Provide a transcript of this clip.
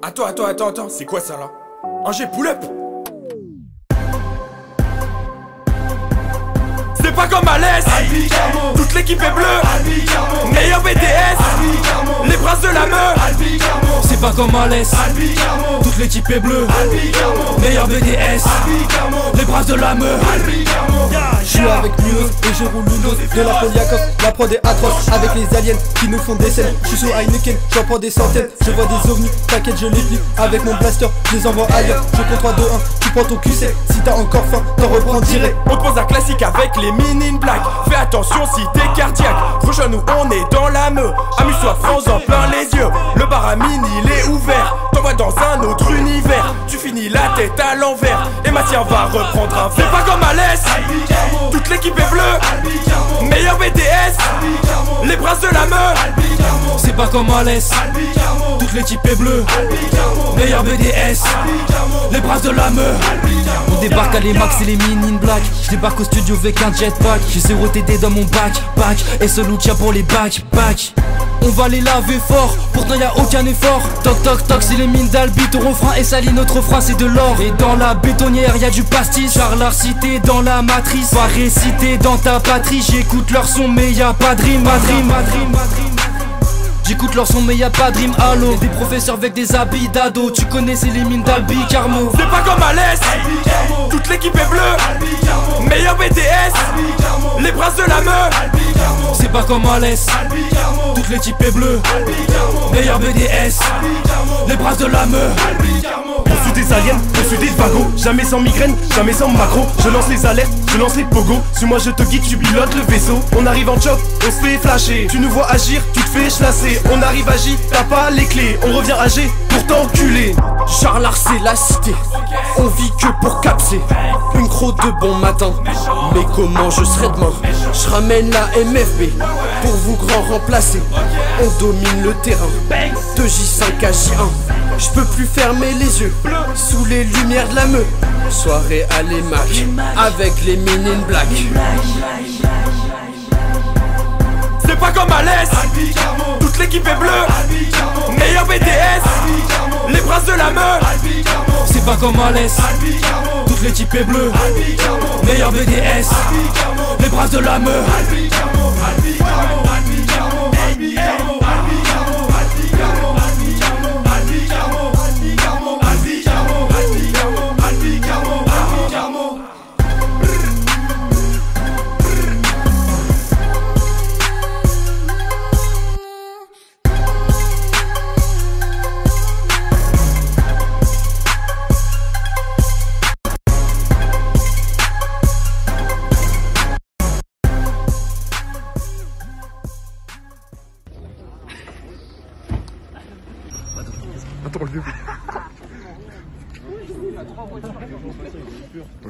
Attends, attends, attends, attends, c'est quoi ça là? Angers pull-up C'est pas comme à l'Est Toute l'équipe est bleue. Meilleur BTS meuf comme l'Est Toute l'équipe est bleue. Meilleur BDS Les princes de la meuf. Je suis avec Munoz et je roule dose de la Poliakov La prod est atroce. Avec les aliens qui nous font des scènes. Je suis sous Heineken, j'en prends des centaines. Je vois des ovnis, t'inquiète je les plie Avec mon blaster, je les envoie ailleurs. Je compte 3, 2, 1, tu prends ton QC Si t'as encore faim, t'en reprends direct. On te pose un classique avec les mini black. Fais attention si t'es cardiaque. Rejoins-nous, on est dans la meule Amuse-toi, France en plein les yeux. Le bar à mine, il est dans un autre univers. Tu finis la tête à l'envers. Et Mathieu va reprendre un C'est pas comme à l'Est Toute l'équipe est bleue. Meilleur BTS Les princes de la meuf C'est pas comme à l'Est Toute l'équipe est bleue. Meilleur BDS Les princes de la meuf On débarque à les max et les mini in black. Je débarque au studio avec un jetpack. J'ai zéro TD dans mon bac, bac Et ce look pour les bacs, bac on va les laver fort, pourtant y a aucun effort. Toc toc toc c'est les mines d'Albi Ton refrain. Est sali, notre frein c'est de l'or. Et dans la bétonnière y a du pastis. Charles cité dans la matrice Pas récité dans ta patrie. J'écoute leur son mais y a pas de rime pas de. J'écoute leur son mais y a pas de rime, allô Des professeurs avec des habits d'ado. Tu connais c'est les mines d'Albi Carmo. C'est pas comme à l'Est Toute l'équipe est bleue. Meilleur BTS Les princes de la meuf C'est pas comme à l'Est Toute l'équipe est bleue Meilleur BDS Les princes de la meuf des aliens, au-dessus des vagos Jamais sans migraine, jamais sans macro. Je lance les alertes, je lance les pogos. Sur moi je te guide, tu pilotes le vaisseau. On arrive en choc, on se fait flasher. Tu nous vois agir, tu te fais chlasser On arrive agir, t'as pas les clés. On revient âgé pour t'enculer. Charles c'est la cité. On vit que pour capser Une crotte de bon matin. Mais comment je serai demain? Je ramène la MFB Pour vous grand remplacer. On domine le terrain. De J5 à J1 Je peux plus fermer les yeux Sous les lumières de la meute. Soirée à l'EMAC Avec les minin black. C'est pas comme à l'Est Toute l'équipe est bleue. Meilleur BTS Les princes de la meuf C'est pas comme à l'Est Toute l'équipe est bleue. Meilleur BDS Les princes de la meuf Attends, le vieux.